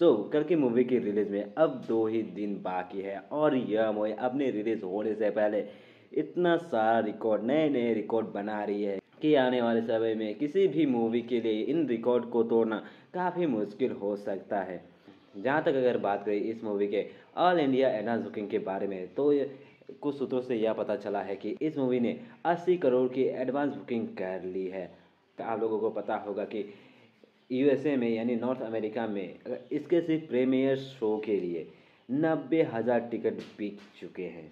सो so, कल की movie की रिलीज़ में अब दो ही दिन बाकी है और यह मूवी अपने रिलीज़ होने से पहले इतना सारा रिकॉर्ड नए नए रिकॉर्ड बना रही है कि आने वाले समय में किसी भी मूवी के लिए इन रिकॉर्ड को तोड़ना काफ़ी मुश्किल हो सकता है। जहाँ तक अगर बात करें इस मूवी के ऑल इंडिया एडवांस बुकिंग के बारे में तो कुछ सूत्रों से यह पता चला है कि इस मूवी ने 80 करोड़ की एडवांस बुकिंग कर ली है। तो आप लोगों को पता होगा कि यूएसए में, यानी नॉर्थ अमेरिका में इसके सिर्फ़ प्रीमियर शो के लिए नब्बे हज़ार टिकट बिक चुके हैं।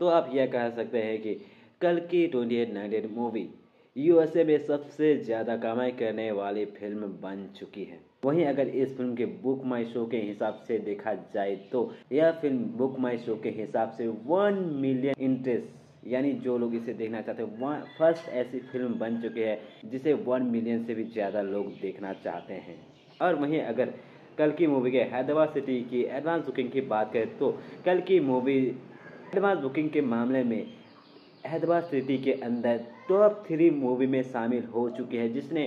तो आप यह कह सकते हैं कि कल की twenty eight nineteen movie USA में सबसे ज़्यादा कमाई करने वाली फ़िल्म बन चुकी है। वहीं अगर इस फ़िल्म के बुक माई शो के हिसाब से देखा जाए तो यह फ़िल्म बुक माई शो के हिसाब से वन मिलियन इंटरेस्ट यानी जो लोग इसे देखना चाहते हैं फ़र्स्ट ऐसी फ़िल्म बन चुकी है, जिसे वन मिलियन से भी ज़्यादा लोग देखना चाहते हैं। और वहीं अगर कल की मूवी के हैदराबाद सिटी की एडवांस बुकिंग की बात करें तो कल की मूवी एडवांस बुकिंग के मामले में हैदराबाद सिटी के अंदर टॉप थ्री मूवी में शामिल हो चुकी है, जिसने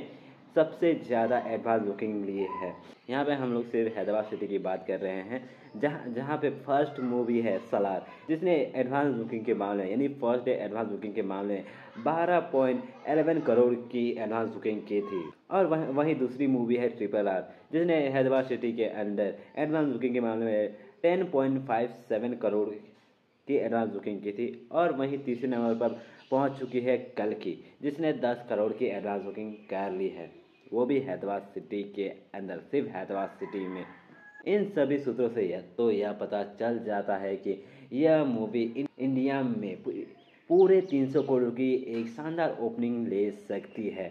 सबसे ज़्यादा एडवांस बुकिंग लिए है। यहाँ पे हम लोग सिर्फ़ हैदराबाद सिटी की बात कर रहे हैं जहाँ जहाँ पे फ़र्स्ट मूवी है सलार जिसने एडवांस बुकिंग के मामले यानी फ़र्स्ट डे एडवांस बुकिंग के मामले बारह पॉइंट एलेवन करोड़ की एडवांस बुकिंग की थी। और वह, वहीं दूसरी मूवी है ट्रिपल आर जिसने हैदराबाद सिटी के अंदर एडवांस बुकिंग के मामले में ten point five seven crore की एडवांस बुकिंग की थी और वहीं तीसरे नंबर पर पहुँच चुकी है कल की जिसने 10 करोड़ की एडवांस बुकिंग कर ली है। वो भी हैदराबाद सिटी के अंदर, सिर्फ़ हैदराबाद सिटी में। इन सभी सूत्रों से यह तो यह पता चल जाता है कि यह मूवी इंडिया में पूरे 300 करोड़ की एक शानदार ओपनिंग ले सकती है।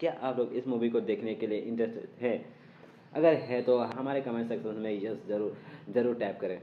क्या आप लोग इस मूवी को देखने के लिए इंटरेस्टेड है? अगर है तो हमारे कमेंट सेक्शन में यस ज़रूर ज़रूर टैप करें।